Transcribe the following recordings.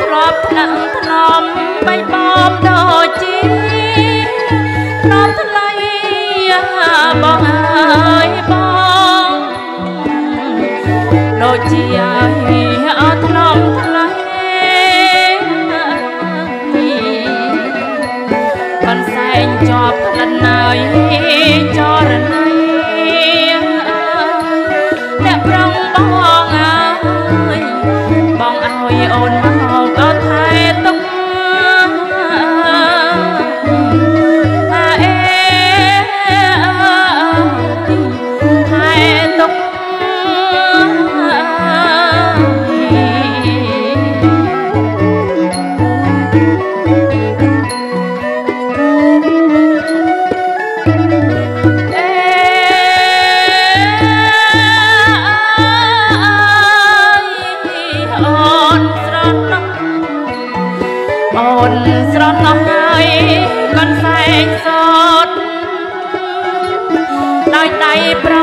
ថ្នាក់ថ្នមបីបំដូចជាថ្នមថ្លៃបងអើយបងដូចជាអត់ថ្នមថ្លៃប៉ុនសែងជាប់ក្លិនអើយចរណៃអ្នកប្រងបង ស្រណោះហើយកនសែងសតដោយដៃប្រ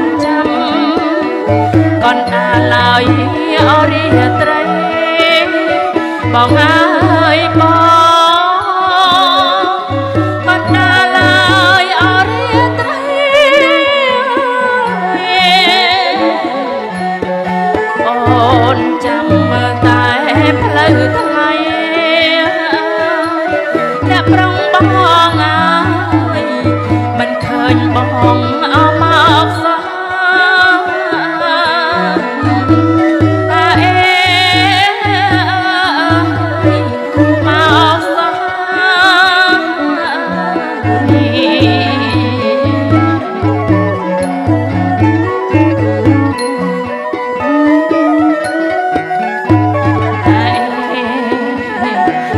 នចាំកនដាឡើយអរិយត្រីបងអើយបងកនដាឡើយអរិយត្រីអូនចាំមើលតែផ្លូវ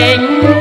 sing.